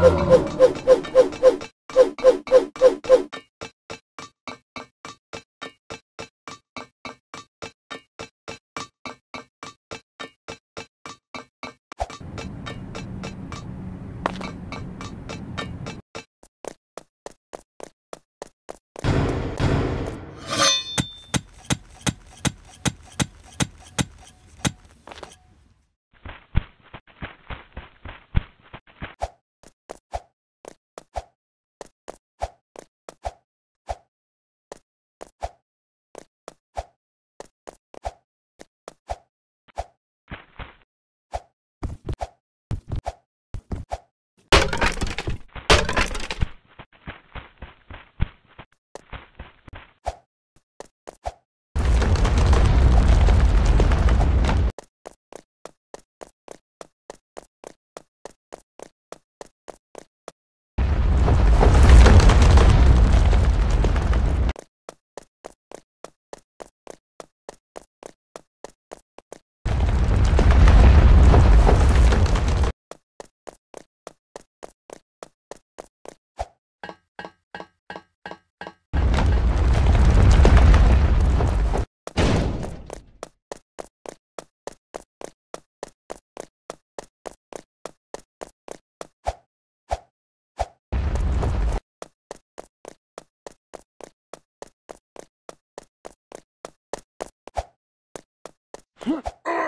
Woo! Huh.